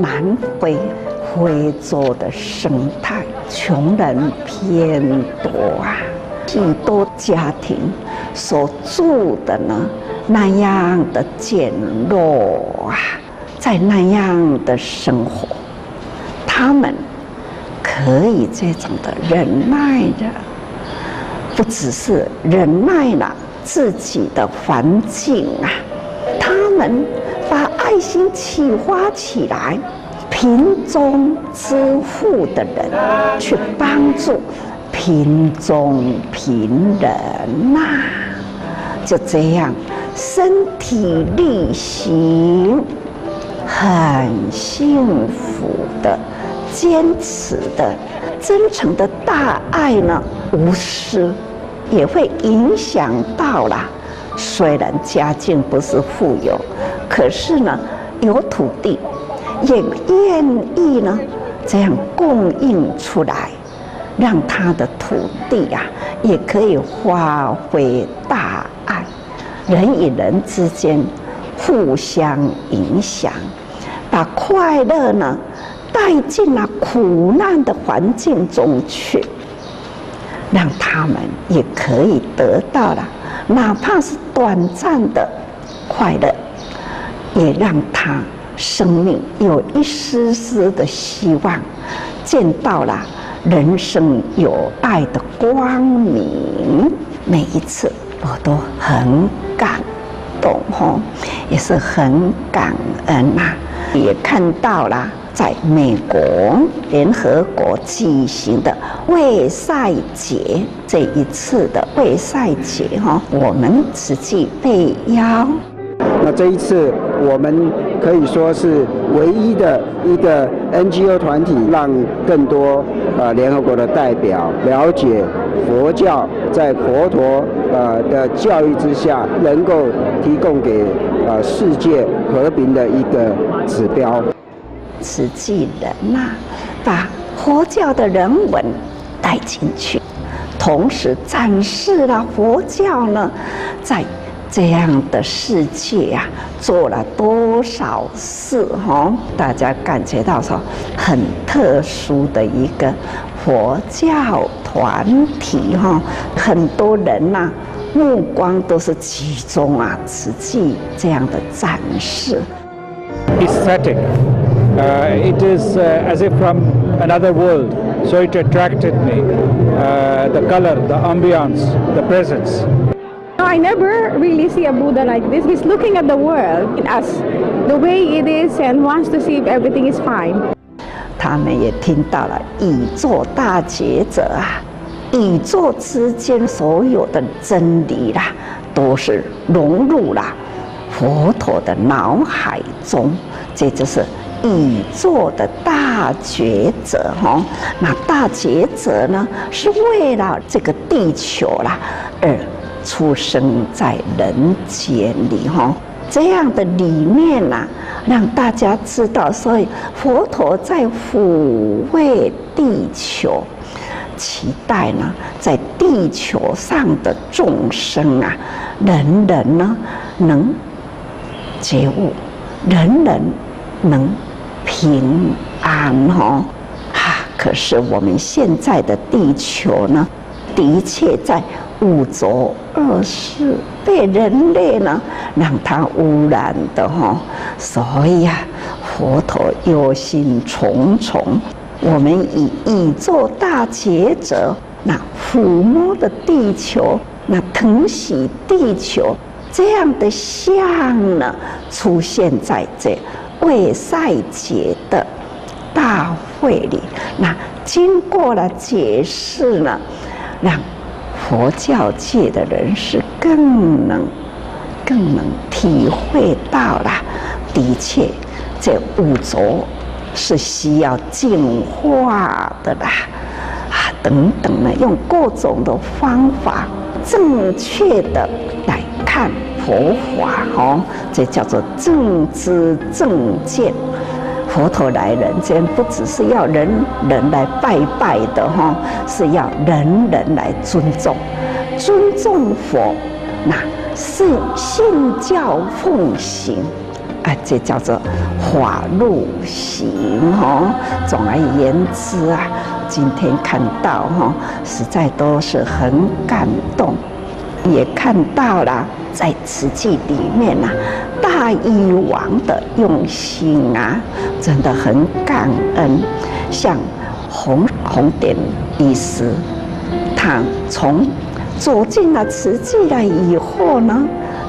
南非非洲的生态，穷人偏多啊，许多家庭所住的呢那样的简陋啊，在那样的生活，他们可以这种的忍耐的，不只是忍耐了自己的环境啊，他们。把爱心启发起来，贫中之富的人去帮助贫中贫人呐，就这样身体力行，很幸福的坚持的真诚的大爱呢，无私也会影响到了。虽然家境不是富有。可是呢，有土地，也愿意呢，这样供应出来，让他的土地呀，也可以发挥大爱，人与人之间互相影响，把快乐呢带进了苦难的环境中去，让他们也可以得到了，哪怕是短暂的快乐。也让他生命有一丝丝的希望，见到了人生有爱的光明。每一次我都很感动，吼，也是很感恩呐。也看到了在美国联合国举行的卫赛节这一次的卫赛节，哈，我们实际被邀。那这一次，我们可以说是唯一的一个 NGO 团体，让更多呃联合国的代表了解佛教在佛陀呃的教育之下，能够提供给呃世界和平的一个指标。慈济人呐，把佛教的人文带进去，同时展示了佛教呢，在。这样的世界呀，做了多少事哈？大家感觉到说，很特殊的一个佛教团体哈，很多人呐，目光都是集中啊，慈济这样的展示。Aesthetic, it is as if from another world, so it attracted me. The color, the ambiance, the presence. I never really see a Buddha like this. He's looking at the world as the way it is and wants to see if everything is fine. 他们也听到了宇宙大觉者啊，宇宙之间所有的真理啦，都是融入了佛陀的脑海中。这就是 宇宙的大觉者哈。那大觉者呢，是为了这个地球啦而。出生在人间里哈，这样的理念呐，让大家知道，所以佛陀在抚慰地球，期待呢，在地球上的众生啊，人人呢能觉悟，人人能平安哈。哈，可是我们现在的地球呢，的确在。五浊恶世被人类呢让它污染的哈，所以呀，佛陀忧心忡忡。我们以宇宙大觉者那抚摸的地球，那疼惜地球这样的像呢，出现在这未赛节的大会里。那经过了解释呢，让。佛教界的人士更能、更能体会到了，的确，这五浊是需要净化的啦，啊，等等呢，用各种的方法，正确的来看佛法，哦，这叫做正知正见。佛陀来人间，不只是要人人来拜拜的哈，是要人人来尊重，尊重佛，那是信教奉行，啊，这叫做法入行哦。总而言之啊，今天看到哈，实在都是很感动，也看到了在瓷器里面呐，大医王的用心啊，真的很感恩。像红红点医师，他从走进了瓷器了以后呢，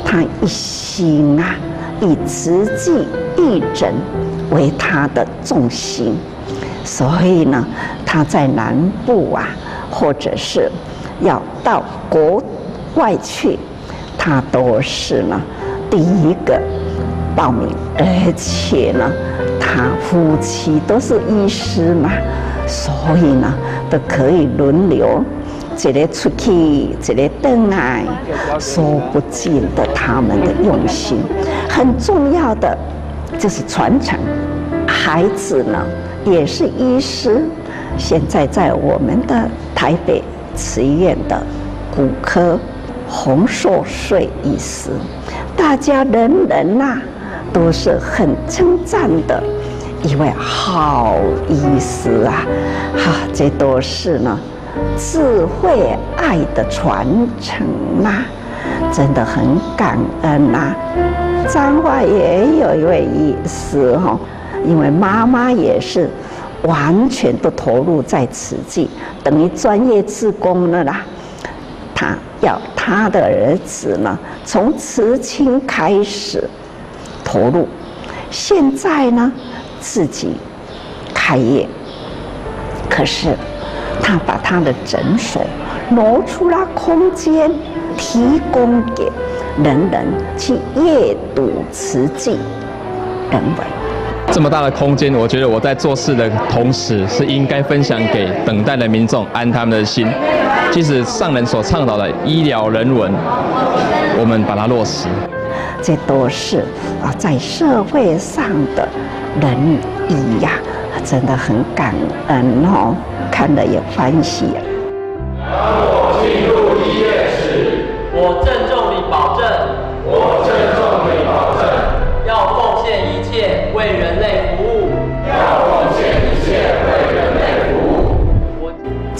他一心啊。以瓷器义诊为他的重心，所以呢，他在南部啊，或者是要到国外去，他都是呢第一个报名，而且呢，他夫妻都是医师嘛，所以呢，都可以轮流。一个出去，一个等来，说不尽的他们的用心。很重要的就是传承。孩子呢也是医师，现在在我们的台北慈院的骨科洪硕穗医师，大家人人呐都是很称赞的一位好医师啊！哈，这都是呢。智慧爱的传承呐，真的很感恩呐。彰化也有一位医师哈，因为妈妈也是完全都投入在此际，等于专业自工了啦。他要他的儿子呢，从慈亲开始投入，现在呢自己开业，可是。他把他的诊所挪出了空间，提供给人人去阅读慈济人文。这么大的空间，我觉得我在做事的同时，是应该分享给等待的民众，安他们的心。即使上人所倡导的医疗人文，我们把它落实。这都是啊，在社会上的仁义呀，真的很感恩哦。看了也欢喜。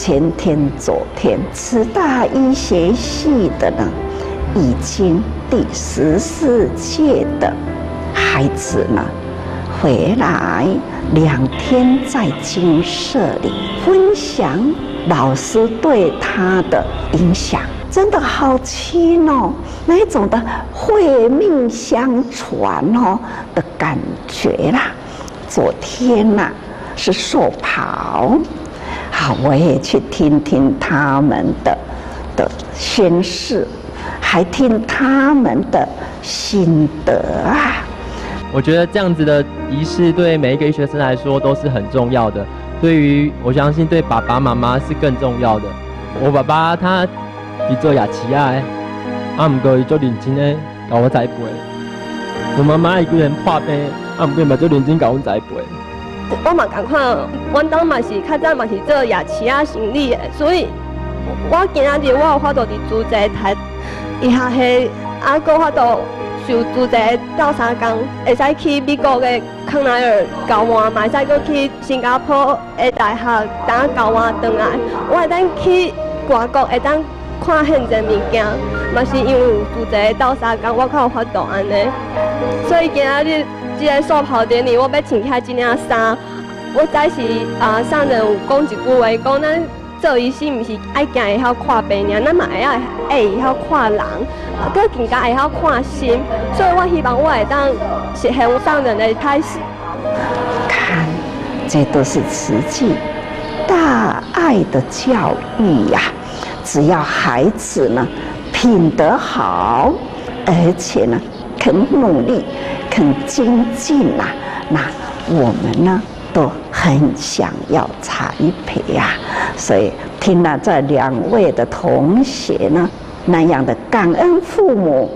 前天、昨天，慈大医学系的呢，已经第十四届的孩子呢。回来两天，在精舍里分享老师对他的影响，真的好亲哦，那种的慧命相传哦的感觉啦。昨天呐是寿袍，好，我也去听听他们的的宣誓，还听他们的心得啊。我觉得这样子的仪式对每一个医学生来说都是很重要的。对于我相信对爸爸妈妈是更重要的。我爸爸他伊做牙齿啊，啊唔过伊做认真的教我栽培。我妈妈一个人破病，啊唔过嘛做认真教我栽培。我嘛感看，阮当嘛是较早嘛是做牙齿啊生理的，所以我今仔日我有法度伫住在台，以下系啊个法度。就住在到三工，会使去美国的康奈尔交换，嘛会使去去新加坡的大学当交换回来。我会当去外国会当看现济物件，嘛是因为有住在到三工，我较有法度安尼。所以今仔日这个寿袍典礼，我要穿起这件衫。我再是啊，上人有讲一句话，讲咱。做医生毋是爱惊会晓看病人，咱嘛会晓会晓看人，搁更加会晓看心。所以我希望我会当实现上人的开始。看，这都是慈济大爱的教育呀！只要孩子呢品德好，而且呢肯努力、肯精进呐，那我们呢？都很想要栽培呀，所以听了这两位的同学呢那样的感恩父母、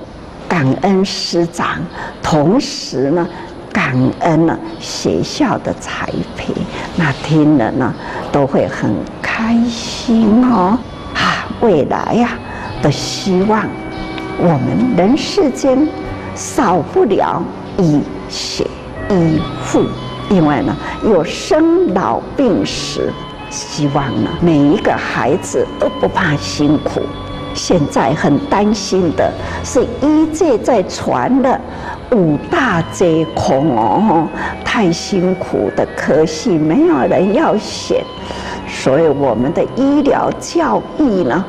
感恩师长，同时呢感恩了学校的栽培，那听了呢都会很开心哦。啊，未来呀的希望，我们人世间少不了以写医护，另外呢有生老病死，希望呢每一个孩子都不怕辛苦。现在很担心的是医界在传的五大皆空哦，太辛苦的可惜没有人要选，所以我们的医疗教育呢，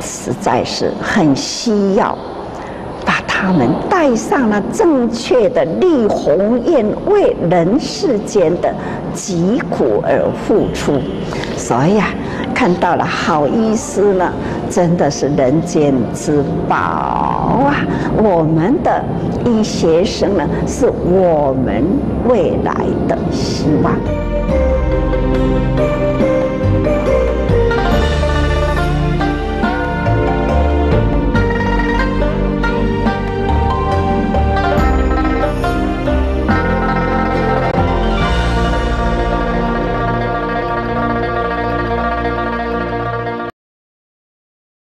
实在是很需要。他们带上了正确的立宏愿为人世间的疾苦而付出，所以啊，看到了好医师呢，真的是人间之宝啊！我们的医学生呢，是我们未来的希望。